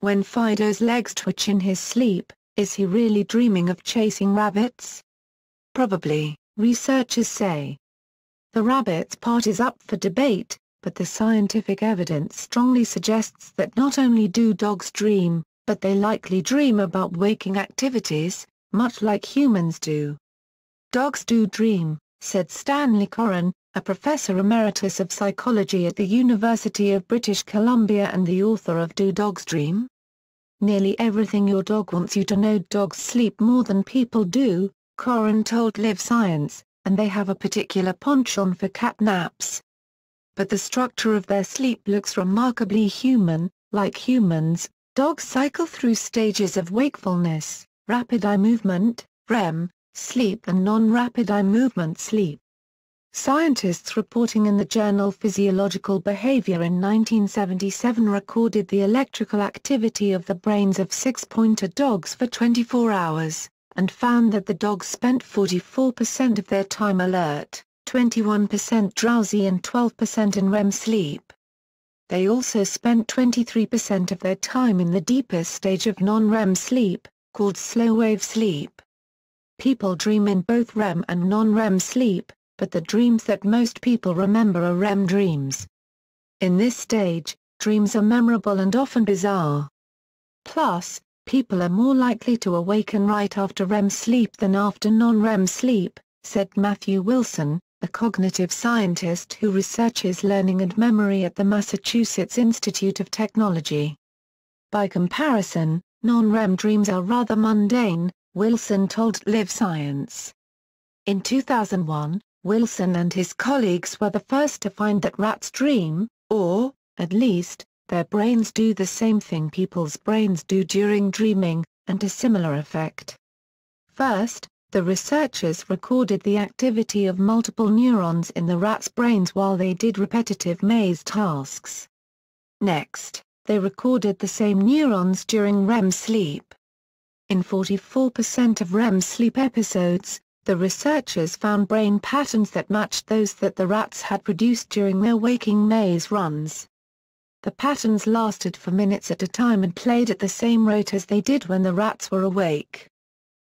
when Fido's legs twitch in his sleep, is he really dreaming of chasing rabbits? Probably, researchers say. The rabbits part is up for debate, but the scientific evidence strongly suggests that not only do dogs dream, but they likely dream about waking activities, much like humans do. Dogs do dream, said Stanley Coren, a professor emeritus of psychology at the University of British Columbia and the author of Do Dogs Dream? Nearly everything your dog wants you to know dogs sleep more than people do, Coren told Live Science, and they have a particular penchant for cat naps. But the structure of their sleep looks remarkably human, like humans, dogs cycle through stages of wakefulness, rapid eye movement, REM, sleep and non-rapid eye movement sleep. Scientists reporting in the journal Physiological Behavior in 1977 recorded the electrical activity of the brains of six-pointer dogs for 24 hours, and found that the dogs spent 44% of their time alert, 21% drowsy and 12% in REM sleep. They also spent 23% of their time in the deepest stage of non-REM sleep, called slow-wave sleep. People dream in both REM and non-REM sleep, but the dreams that most people remember are REM dreams. In this stage, dreams are memorable and often bizarre. Plus, people are more likely to awaken right after REM sleep than after non-REM sleep, said Matthew Wilson, a cognitive scientist who researches learning and memory at the Massachusetts Institute of Technology. By comparison, non-REM dreams are rather mundane, Wilson told Live Science. In 2001, Wilson and his colleagues were the first to find that rats dream, or, at least, their brains do the same thing people's brains do during dreaming, and to similar effect. First, the researchers recorded the activity of multiple neurons in the rats' brains while they did repetitive maze tasks. Next, they recorded the same neurons during REM sleep. In 44% of REM sleep episodes, the researchers found brain patterns that matched those that the rats had produced during their waking maze runs. The patterns lasted for minutes at a time and played at the same rate as they did when the rats were awake.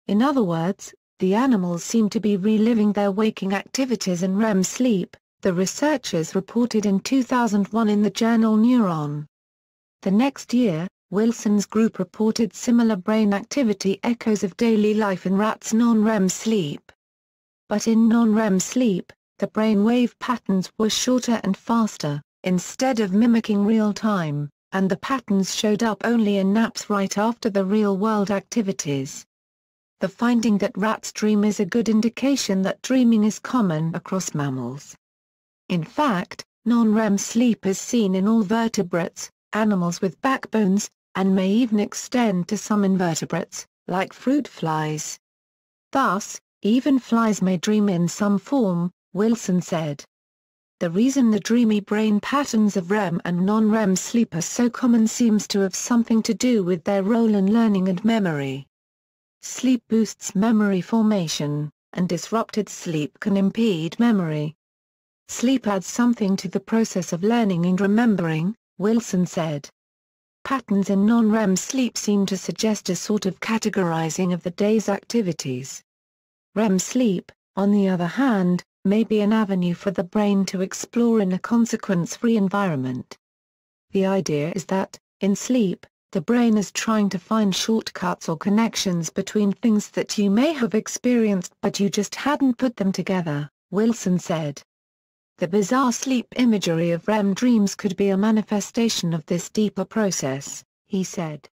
In other words, the animals seemed to be reliving their waking activities in REM sleep, the researchers reported in 2001 in the journal Neuron. The next year, Wilson's group reported similar brain activity echoes of daily life in rats' non-REM sleep. But in non-REM sleep, the brain wave patterns were shorter and faster, instead of mimicking real time, and the patterns showed up only in naps right after the real-world activities. The finding that rats dream is a good indication that dreaming is common across mammals. In fact, non-REM sleep is seen in all vertebrates, animals with backbones, and may even extend to some invertebrates, like fruit flies. Thus, even flies may dream in some form, Wilson said. The reason the dreamy brain patterns of REM and non-REM sleep are so common seems to have something to do with their role in learning and memory. Sleep boosts memory formation, and disrupted sleep can impede memory. Sleep adds something to the process of learning and remembering, Wilson said. Patterns in non-REM sleep seem to suggest a sort of categorizing of the day's activities. REM sleep, on the other hand, may be an avenue for the brain to explore in a consequence-free environment. The idea is that, in sleep, the brain is trying to find shortcuts or connections between things that you may have experienced but you just hadn't put them together, Wilson said. The bizarre sleep imagery of REM dreams could be a manifestation of this deeper process, he said.